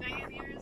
Now you have yours.